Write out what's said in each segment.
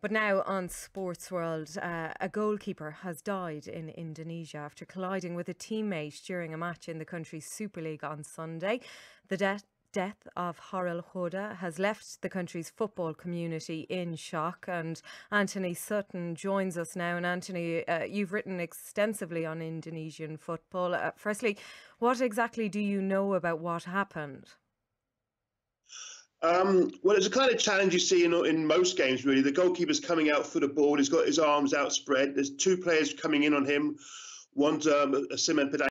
But now on Sports World, uh, a goalkeeper has died in Indonesia after colliding with a teammate during a match in the country's Super League on Sunday. The death death of Haril Hoda has left the country's football community in shock. And Anthony Sutton joins us now. And Anthony, uh, you've written extensively on Indonesian football. Uh, firstly, what exactly do you know about what happened? Um, well, it's a kind of challenge you see in, in most games, really. The goalkeeper's coming out for the ball. He's got his arms outspread. There's two players coming in on him. One's um, a cement pedal.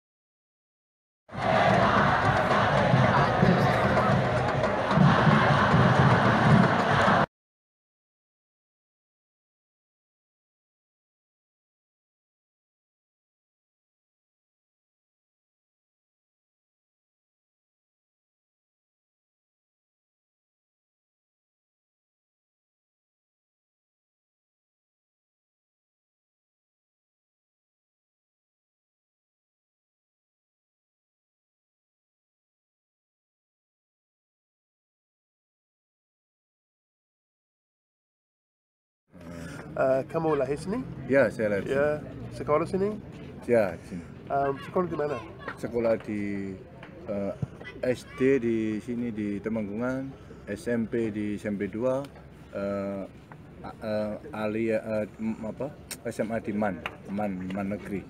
Uh, kamu lahir sini? Ya, saya lahir Ya, sekolah sini? Ya, di sini. Um, sekolah di mana? Sekolah di eh, SD di sini di Temanggungan, SMP di SMP 2, eh, a- eh, Ali m- apa? SMA di Man, Man, Man Negeri.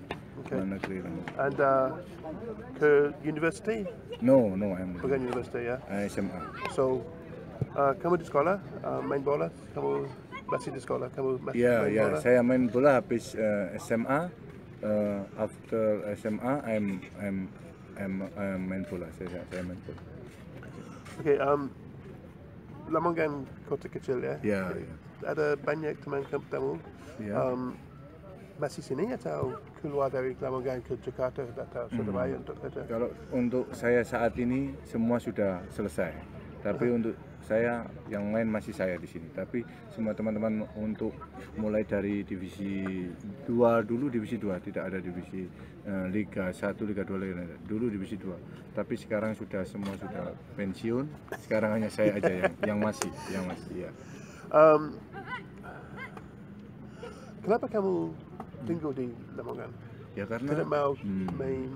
Okay. Man Negeri. And uh, ke university? No, no, I'm Bukan university ya. eh, SMA. So, uh, kamu di sekolah uh, main bola? Kamu masih di sekolah? Kamu masih Ya, main ya, bola? saya main bola habis eh, SMA. eh, after SMA, I'm, I'm, I'm, I'm main bola. Saya, saya main bola. Okay, um, Lamongan kota kecil ya? Ya, ya. Ada banyak teman kamu Ya. um, masih sini atau keluar dari Lamongan ke Jakarta atau Surabaya untuk kerja? Kalau untuk saya saat ini semua sudah selesai. Tapi untuk saya yang lain masih saya di sini. Tapi semua teman-teman untuk mulai dari divisi 2 dulu divisi 2 tidak ada divisi eh, Liga 1, Liga 2 Liga. Dulu divisi 2. Tapi sekarang sudah semua sudah pensiun. Sekarang hanya saya aja yang yang masih, yang masih ya. Um, kenapa kamu tinggal di Lamongan? Ya karena Tidak mau Hmm. main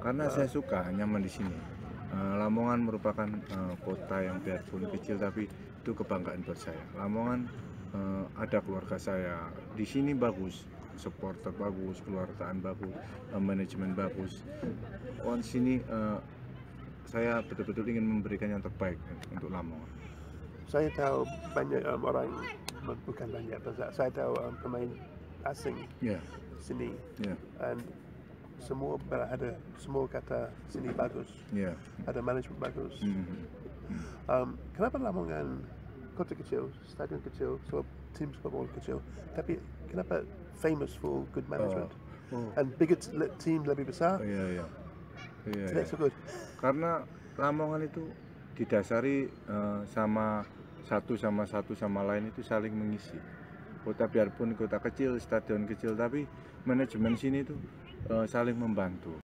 Karena saya suka nyaman di sini. Eh, Lamongan merupakan eh, kota yang biarpun kecil tapi itu kebanggaan buat saya. Lamongan eh, ada keluarga saya di sini bagus, supporter bagus, keluargaan bagus, manajemen bagus. Oh di sini saya betul-betul ingin memberikan yang terbaik untuk Lamongan. Saya tahu banyak um, orang bukan banyak, saya tahu um, pemain asing Ya, sini ya, and semua ada semua kata sini bagus, ya. ada manajemen bagus. Mhm. Um, kenapa Lamongan kota kecil, stadion kecil, so tim football kecil, tapi kenapa famous for good management Oh, and bigger team lebih besar, oh, iya, iya. Iya, tidak iya. so good. karena Lamongan itu didasari eh, sama satu sama satu sama lain itu saling mengisi kota biarpun kota kecil stadion kecil tapi manajemen sini itu saling membantu